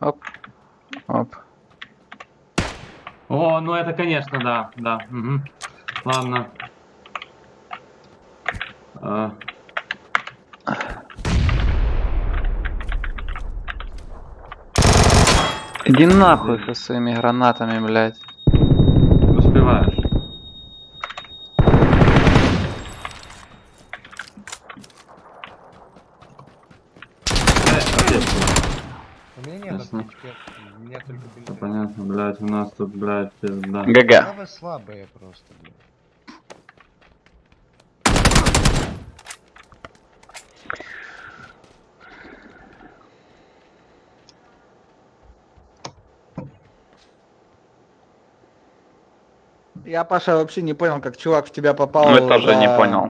Оп. Оп. О, ну это, конечно, да, да. мгм. Ладно. А, Иди нахуй со своими гранатами, блядь. Отец, У меня нет Ясно. аптечки. У меня только всё бензин. понятно, блядь, у нас тут, блядь, пизда. Да ГГ. вы слабые просто, блин. Я, Паша, вообще не понял, как чувак в тебя попал. Ну, я тоже не за- понял.